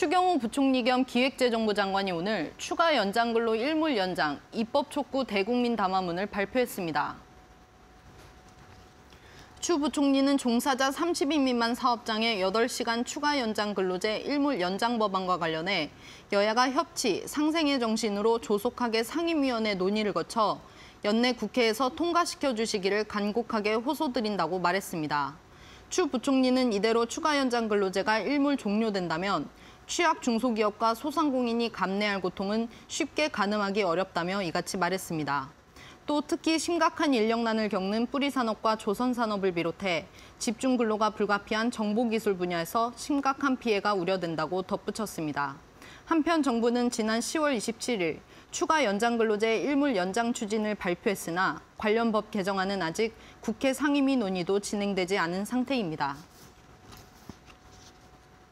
추경호 부총리 겸 기획재정부 장관이 오늘 추가 연장 근로 일몰 연장 입법 촉구 대국민 담화문을 발표했습니다. 추 부총리는 종사자 30인 미만 사업장의 8시간 추가 연장 근로제 일몰 연장 법안과 관련해 여야가 협치, 상생의 정신으로 조속하게 상임위원회 논의를 거쳐 연내 국회에서 통과시켜 주시기를 간곡하게 호소드린다고 말했습니다. 추 부총리는 이대로 추가 연장 근로제가 일몰 종료된다면 취약 중소기업과 소상공인이 감내할 고통은 쉽게 가늠하기 어렵다며 이같이 말했습니다. 또 특히 심각한 인력난을 겪는 뿌리산업과 조선산업을 비롯해 집중 근로가 불가피한 정보기술 분야에서 심각한 피해가 우려된다고 덧붙였습니다. 한편 정부는 지난 10월 27일 추가 연장 근로제 일몰 연장 추진을 발표했으나 관련 법 개정안은 아직 국회 상임위 논의도 진행되지 않은 상태입니다.